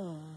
Oh.